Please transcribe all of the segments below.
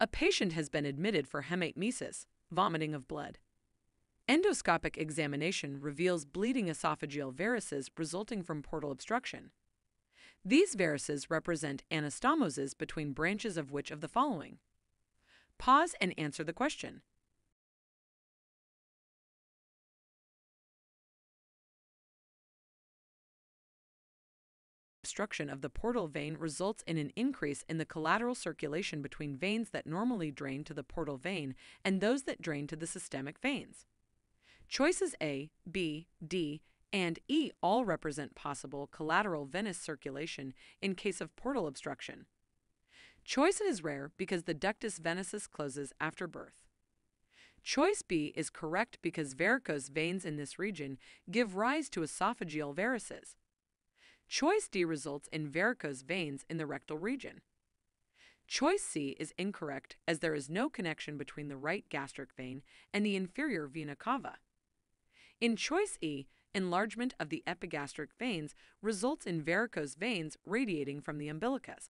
A patient has been admitted for hematemesis, vomiting of blood. Endoscopic examination reveals bleeding esophageal varices resulting from portal obstruction. These varices represent anastomoses between branches of which of the following? Pause and answer the question. Obstruction of the portal vein results in an increase in the collateral circulation between veins that normally drain to the portal vein and those that drain to the systemic veins. Choices A, B, D, and E all represent possible collateral venous circulation in case of portal obstruction. Choice is rare because the ductus venosus closes after birth. Choice B is correct because varicose veins in this region give rise to esophageal varices. Choice D results in varicose veins in the rectal region. Choice C is incorrect as there is no connection between the right gastric vein and the inferior vena cava. In choice E, enlargement of the epigastric veins results in varicose veins radiating from the umbilicus.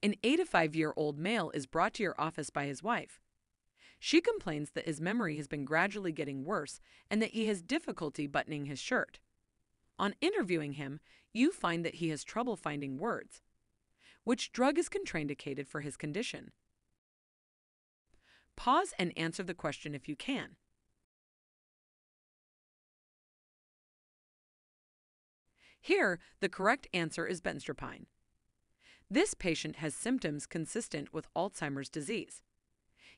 An 85 year old male is brought to your office by his wife. She complains that his memory has been gradually getting worse and that he has difficulty buttoning his shirt. On interviewing him, you find that he has trouble finding words. Which drug is contraindicated for his condition? Pause and answer the question if you can. Here, the correct answer is benztropine. This patient has symptoms consistent with Alzheimer's disease.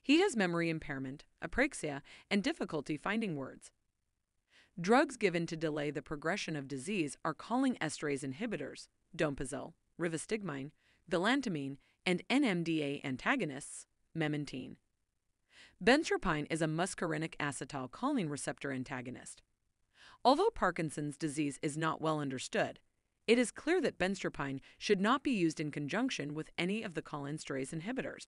He has memory impairment, apraxia, and difficulty finding words. Drugs given to delay the progression of disease are cholinesterase inhibitors, donepezil, rivastigmine, galantamine, and NMDA antagonists, memantine. Benztropine is a muscarinic acetylcholine receptor antagonist. Although Parkinson's disease is not well understood, it is clear that benztropine should not be used in conjunction with any of the cholinesterase inhibitors.